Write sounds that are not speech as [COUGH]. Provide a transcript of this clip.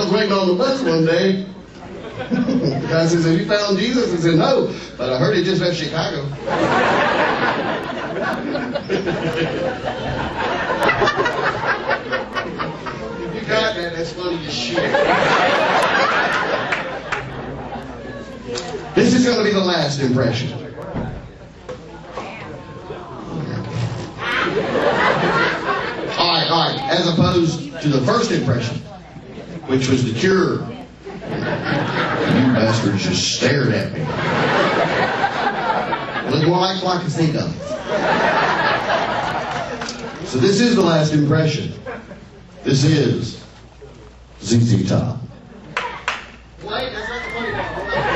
I was waiting on the bus one day. [LAUGHS] the guy says, Have you found Jesus? I said, No, but I heard he just left Chicago. if [LAUGHS] you got that, that's funny as shit. this is going to be the last impression. All right, all right. As opposed to the first impression, which was the cure. And you bastards just stared at me. That's all I, all I can think of. So this is the last impression. This is ZZ Top. Wait, that's not the funny part.